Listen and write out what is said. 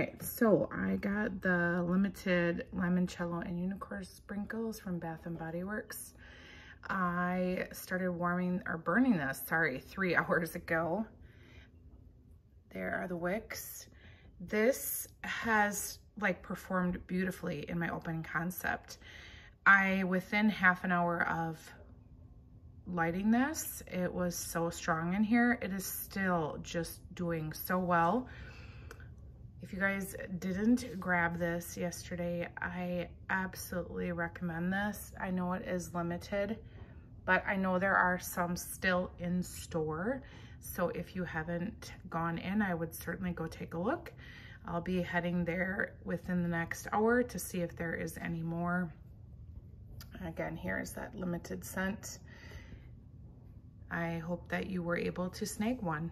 right, so I got the limited limoncello and unicorn sprinkles from Bath and Body Works. I started warming or burning this, sorry, three hours ago. There are the wicks. This has like performed beautifully in my open concept. I, within half an hour of lighting this, it was so strong in here. It is still just doing so well. If you guys didn't grab this yesterday, I absolutely recommend this. I know it is limited, but I know there are some still in store. So if you haven't gone in, I would certainly go take a look. I'll be heading there within the next hour to see if there is any more. Again, here's that limited scent. I hope that you were able to snag one.